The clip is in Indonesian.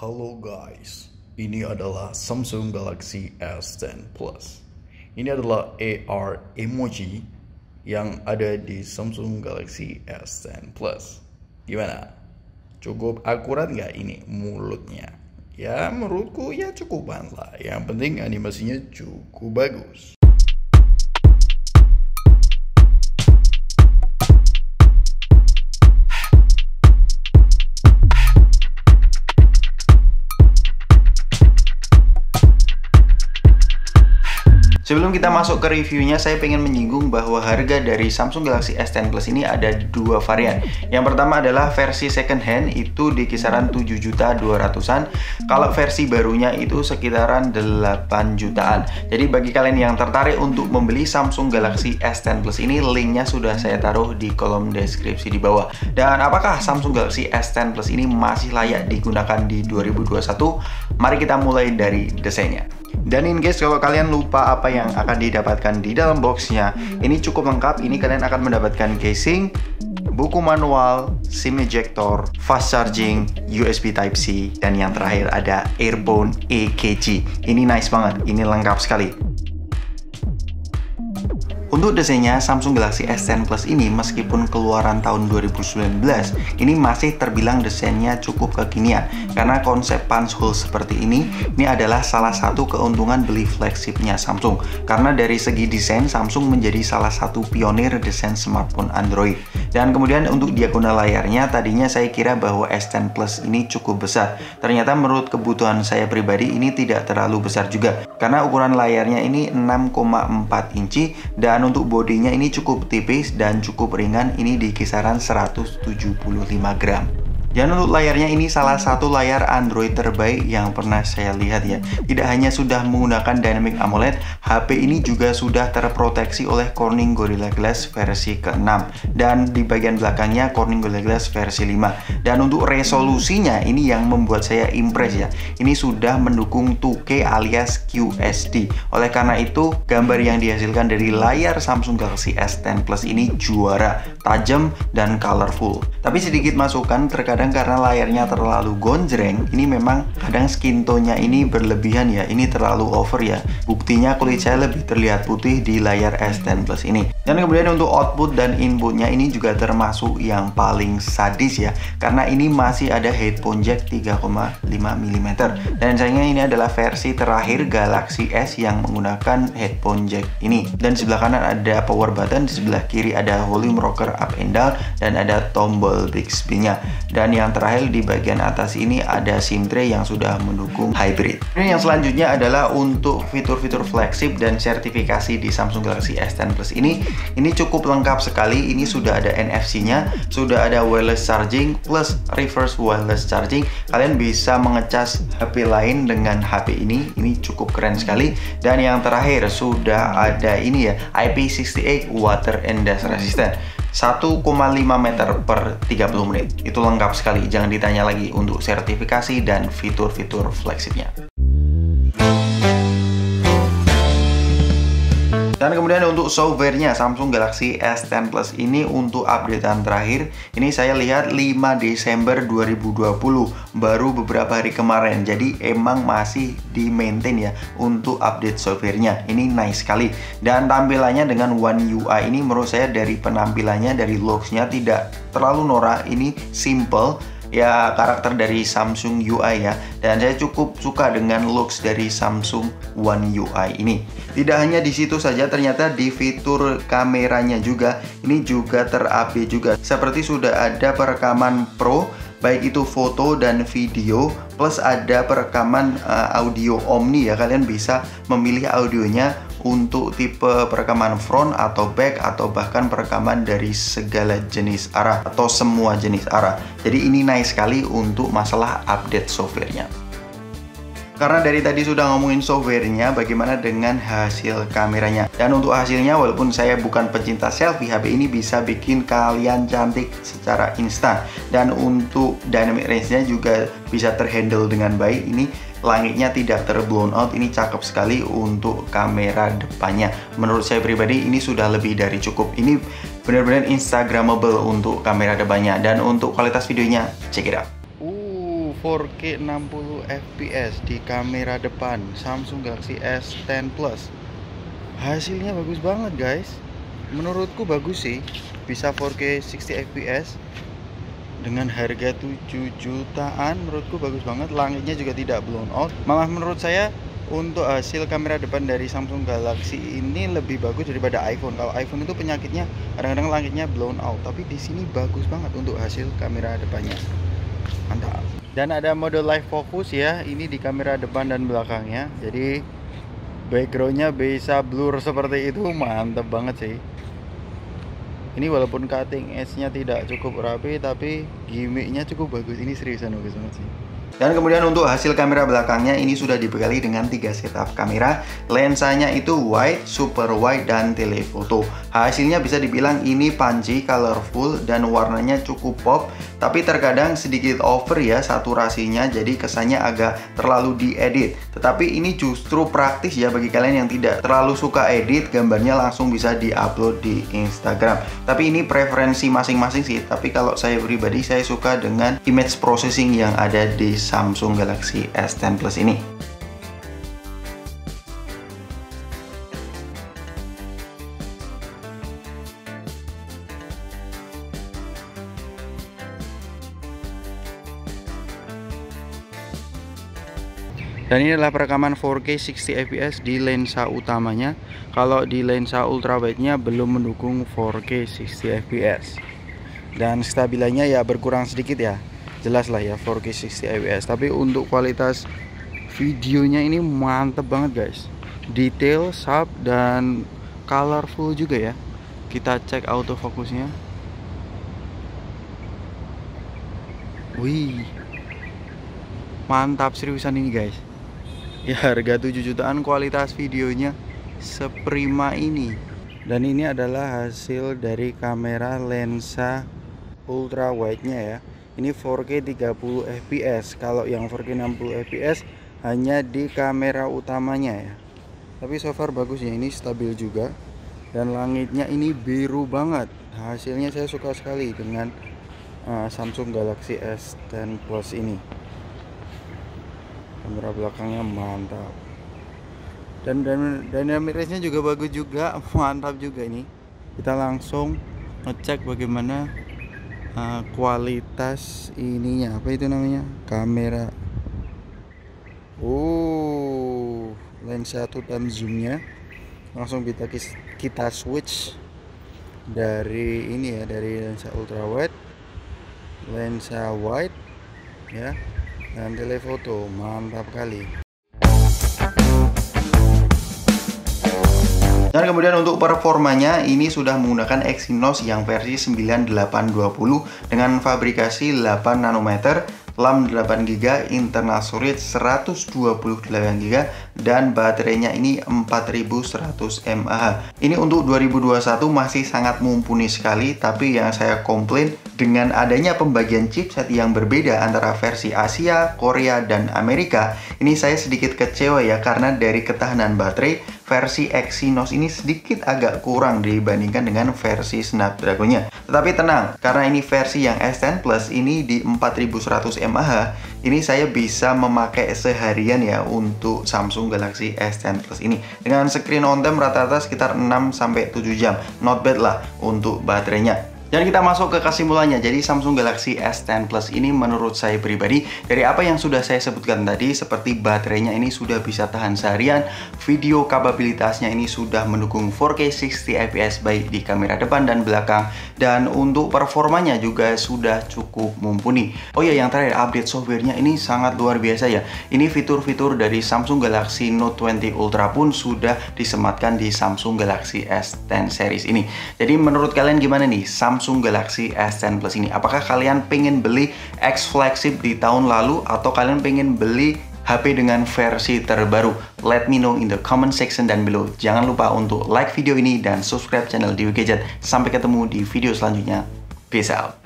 Halo guys, ini adalah Samsung Galaxy S10 Plus. Ini adalah AR emoji yang ada di Samsung Galaxy S10 Plus. Gimana? Cukup akurat nggak ini mulutnya? Ya menurutku ya cukupan lah. Yang penting animasinya cukup bagus. Sebelum kita masuk ke reviewnya, saya pengen menyinggung bahwa harga dari Samsung Galaxy S10 Plus ini ada dua varian. Yang pertama adalah versi second hand, itu di kisaran 7 juta 200-an. Kalau versi barunya itu sekitaran 8 jutaan. Jadi bagi kalian yang tertarik untuk membeli Samsung Galaxy S10 Plus ini, linknya sudah saya taruh di kolom deskripsi di bawah. Dan apakah Samsung Galaxy S10 Plus ini masih layak digunakan di 2021? Mari kita mulai dari desainnya. Dan in case kalau kalian lupa apa yang akan didapatkan di dalam boxnya, ini cukup lengkap. Ini kalian akan mendapatkan casing, buku manual, SIM ejector, fast charging, USB Type-C, dan yang terakhir ada earphone EKG. Ini nice banget, ini lengkap sekali. Untuk desainnya, Samsung Galaxy S10 Plus ini meskipun keluaran tahun 2019, ini masih terbilang desainnya cukup kekinian karena konsep punch hole seperti ini, ini adalah salah satu keuntungan beli flagshipnya Samsung karena dari segi desain, Samsung menjadi salah satu pionir desain smartphone Android. Dan kemudian untuk diagonal layarnya, tadinya saya kira bahwa S10 Plus ini cukup besar. Ternyata menurut kebutuhan saya pribadi ini tidak terlalu besar juga karena ukuran layarnya ini 6,4 inci dan dan untuk bodinya ini cukup tipis dan cukup ringan ini di kisaran 175 gram dan untuk layarnya ini salah satu layar Android terbaik yang pernah saya lihat ya. Tidak hanya sudah menggunakan Dynamic AMOLED, HP ini juga sudah terproteksi oleh Corning Gorilla Glass versi ke-6 dan di bagian belakangnya Corning Gorilla Glass versi 5. Dan untuk resolusinya ini yang membuat saya impress ya. Ini sudah mendukung 2K alias QSD. Oleh karena itu, gambar yang dihasilkan dari layar Samsung Galaxy S10 Plus ini juara, tajam dan colorful. Tapi sedikit masukan terkadang kadang karena layarnya terlalu gonjreng ini memang kadang skin tone-nya ini berlebihan ya. Ini terlalu over ya. Buktinya kulit saya lebih terlihat putih di layar S10 Plus ini. Dan kemudian untuk output dan inputnya ini juga termasuk yang paling sadis ya. Karena ini masih ada headphone jack 3,5 mm dan sayangnya ini adalah versi terakhir Galaxy S yang menggunakan headphone jack ini. Dan sebelah kanan ada power button di sebelah kiri ada volume rocker up and down dan ada tombol Bixby nya dan dan yang terakhir di bagian atas ini ada SIM tray yang sudah mendukung hybrid. Ini yang selanjutnya adalah untuk fitur-fitur flagship dan sertifikasi di Samsung Galaxy S10 Plus ini. Ini cukup lengkap sekali. Ini sudah ada NFC-nya, sudah ada wireless charging plus reverse wireless charging. Kalian bisa mengecas HP lain dengan HP ini. Ini cukup keren sekali. Dan yang terakhir sudah ada ini ya, IP68 water and dust resistant. 1,5 meter per 30 menit. Itu lengkap sekali, jangan ditanya lagi untuk sertifikasi dan fitur-fitur flagshipnya. Dan kemudian untuk softwarenya Samsung Galaxy S10 Plus ini untuk updatean terakhir ini saya lihat 5 Desember 2020 baru beberapa hari kemarin. Jadi emang masih di maintain ya untuk update softwarenya. Ini nice sekali. Dan tampilannya dengan One UI ini menurut saya dari penampilannya dari logsnya tidak terlalu norak. Ini simple ya karakter dari Samsung UI ya. Dan saya cukup suka dengan looks dari Samsung One UI ini. Tidak hanya di situ saja ternyata di fitur kameranya juga. Ini juga ter-update juga. Seperti sudah ada perekaman pro baik itu foto dan video plus ada perekaman uh, audio omni ya. Kalian bisa memilih audionya untuk tipe perekaman front atau back atau bahkan perekaman dari segala jenis arah atau semua jenis arah. Jadi ini nice sekali untuk masalah update softwarenya karena dari tadi sudah ngomongin softwarenya, bagaimana dengan hasil kameranya? Dan untuk hasilnya, walaupun saya bukan pecinta selfie, HP ini bisa bikin kalian cantik secara instan. Dan untuk dynamic range-nya juga bisa terhandle dengan baik. Ini langitnya tidak terblown out ini cakep sekali untuk kamera depannya menurut saya pribadi ini sudah lebih dari cukup ini benar-benar instagramable untuk kamera depannya dan untuk kualitas videonya check it out 4K 60 fps di kamera depan Samsung Galaxy S10 Plus hasilnya bagus banget guys menurutku bagus sih bisa 4K 60 fps dengan harga 7 jutaan menurutku bagus banget langitnya juga tidak blown out malah menurut saya untuk hasil kamera depan dari Samsung Galaxy ini lebih bagus daripada iPhone. Kalau iPhone itu penyakitnya kadang-kadang langitnya blown out, tapi di sini bagus banget untuk hasil kamera depannya. Mantap. Dan ada mode live focus ya, ini di kamera depan dan belakangnya. Jadi backgroundnya bisa blur seperti itu, mantap banget sih. Ini walaupun cutting edge-nya tidak cukup rapi, tapi gimmicknya cukup bagus. Ini seriusan bagus banget sih. Dan kemudian untuk hasil kamera belakangnya ini sudah dibekali dengan tiga setup kamera. Lensanya itu wide, super wide, dan telephoto. Hasilnya bisa dibilang ini panci, colorful, dan warnanya cukup pop. Tapi terkadang sedikit over ya saturasinya, jadi kesannya agak terlalu diedit. Tetapi ini justru praktis ya bagi kalian yang tidak terlalu suka edit, gambarnya langsung bisa diupload di Instagram. Tapi ini preferensi masing-masing sih. Tapi kalau saya pribadi saya suka dengan image processing yang ada di Samsung Galaxy S10 Plus ini. Dan ini adalah perekaman 4K 60 fps di lensa utamanya. Kalau di lensa ultrawide-nya belum mendukung 4K 60 fps. Dan stabilannya ya berkurang sedikit ya jelas lah ya 4K 60 fps tapi untuk kualitas videonya ini mantep banget guys. Detail sharp dan colorful juga ya. Kita cek autofokusnya wih. Mantap seriusan ini guys. Ya harga 7 jutaan kualitas videonya seprima ini. Dan ini adalah hasil dari kamera lensa ultra wide nya ya ini 4K 30 fps kalau yang 4K 60 fps hanya di kamera utamanya ya. Tapi so far bagus ya ini stabil juga. Dan langitnya ini biru banget. Hasilnya saya suka sekali dengan uh, Samsung Galaxy S10 Plus ini. Kamera belakangnya mantap. Dan dynamic range nya juga bagus juga. Mantap juga ini. Kita langsung ngecek bagaimana uh, kualitas ininya apa itu namanya? Kamera. Oh lensa satu time zoomnya. Langsung kita kita switch dari ini ya dari lensa ultra wide lensa wide ya. Dan telefoto mantap kali Dan kemudian untuk performanya ini sudah menggunakan Exynos yang versi 9820 dengan fabrikasi 8 nanometer RAM 8GB, internal storage 128GB dan baterainya ini 4100 mAh. Ini untuk 2021 masih sangat mumpuni sekali, tapi yang saya komplain dengan adanya pembagian chipset yang berbeda antara versi Asia, Korea, dan Amerika, ini saya sedikit kecewa ya karena dari ketahanan baterai versi Exynos ini sedikit agak kurang dibandingkan dengan versi Snapdragon-nya. Tetapi tenang, karena ini versi yang S10 Plus ini di 4100 mAh, ini saya bisa memakai seharian ya untuk Samsung Galaxy S10 Plus ini. Dengan screen on time rata-rata sekitar 6-7 jam. Not bad lah untuk baterainya. Dan kita masuk ke kesimpulannya. Jadi Samsung Galaxy S10 Plus ini menurut saya pribadi dari apa yang sudah saya sebutkan tadi seperti baterainya ini sudah bisa tahan seharian, video kapabilitasnya ini sudah mendukung 4K 60 fps baik di kamera depan dan belakang dan untuk performanya juga sudah cukup mumpuni. Oh ya yang terakhir update softwarenya ini sangat luar biasa ya. Ini fitur-fitur dari Samsung Galaxy Note 20 Ultra pun sudah disematkan di Samsung Galaxy S10 series ini. Jadi menurut kalian gimana nih? Samsung Galaxy S10 Plus ini. Apakah kalian pengen beli X flagship di tahun lalu atau kalian pengen beli HP dengan versi terbaru? Let me know in the comment section dan below. Jangan lupa untuk like video ini dan subscribe channel Dewi Gadget. Sampai ketemu di video selanjutnya. Peace out.